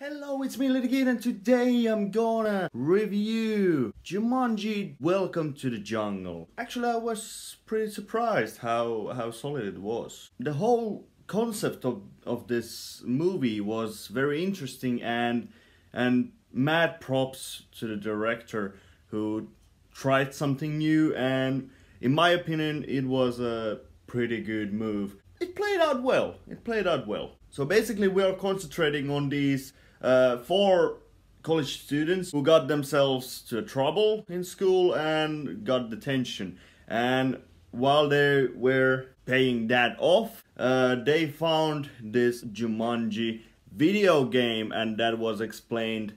Hello, it's me Kid and today I'm gonna review Jumanji Welcome to the Jungle. Actually I was pretty surprised how, how solid it was. The whole concept of, of this movie was very interesting and and mad props to the director who tried something new and in my opinion it was a pretty good move. It played out well. It played out well. So basically we are concentrating on these uh, four college students who got themselves to trouble in school and got detention. And while they were paying that off, uh, they found this Jumanji video game and that was explained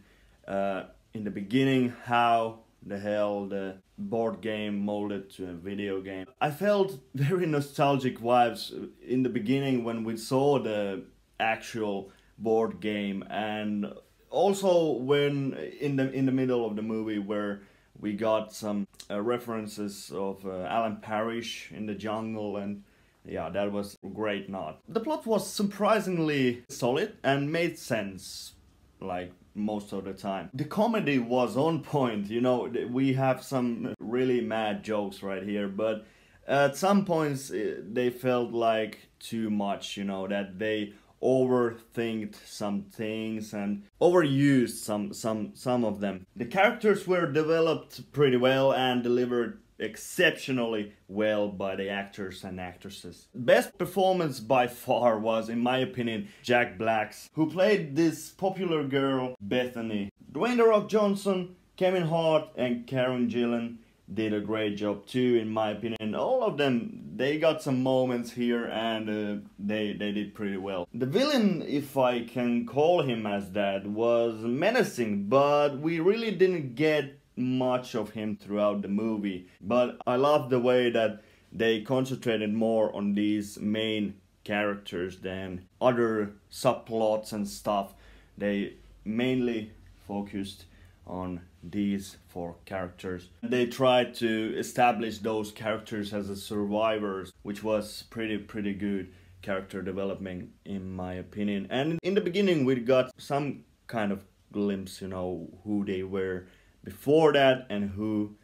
uh, in the beginning how the hell the board game molded to a video game. I felt very nostalgic vibes in the beginning when we saw the actual board game. And also when in the in the middle of the movie where we got some uh, references of uh, Alan Parrish in the jungle and yeah that was great not the plot was surprisingly solid and made sense like most of the time. The comedy was on point you know we have some really mad jokes right here but at some points uh, they felt like too much you know that they overthinked some things and overused some some some of them. The characters were developed pretty well and delivered exceptionally well by the actors and actresses. Best performance by far was, in my opinion, Jack Black's, who played this popular girl, Bethany. Dwayne The Rock Johnson, Kevin Hart and Karen Gillan did a great job too in my opinion all of them they got some moments here and uh, they they did pretty well. The villain if i can call him as that was menacing but we really didn't get much of him throughout the movie. But i love the way that they concentrated more on these main characters than other subplots and stuff. They mainly focused on these four characters. They tried to establish those characters as a survivors, which was pretty pretty good character development in my opinion. And in the beginning we got some kind of glimpse, you know, who they were before that and who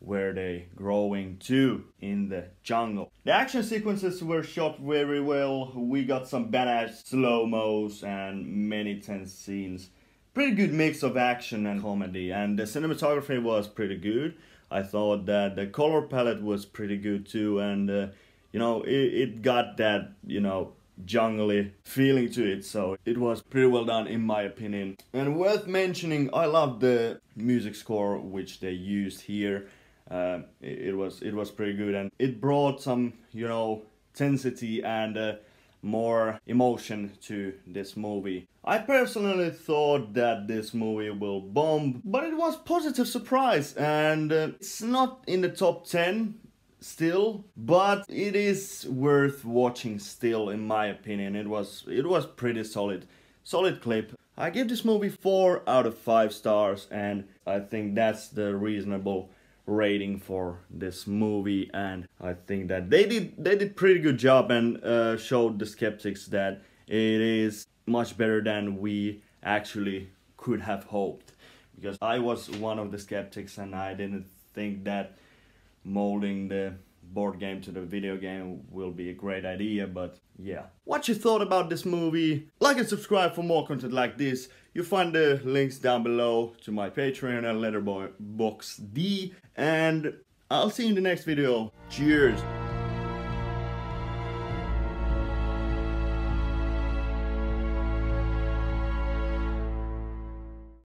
were they growing to in the jungle. The action sequences were shot very well. We got some badass slow-mos and many tense scenes pretty good mix of action and comedy and the cinematography was pretty good. I thought that the color palette was pretty good too and uh, you know it, it got that you know jungly feeling to it so it was pretty well done in my opinion. And worth mentioning i love the music score which they used here. Uh, it, it, was it was pretty good and it brought some you know intensity and uh, more emotion to this movie. I personally thought that this movie will bomb, but it was positive surprise and uh, it's not in the top 10 still, but it is worth watching still in my opinion. It was it was pretty solid. Solid clip. I give this movie 4 out of 5 stars and I think that's the reasonable rating for this movie and I think that they did they did pretty good job and uh, showed the skeptics that it is much better than we actually could have hoped. Because I was one of the skeptics and I didn't think that molding the board game to the video game will be a great idea but yeah. What you thought about this movie? Like and subscribe for more content like this. You find the links down below to my patreon and letterboxd. And i'll see you in the next video. Cheers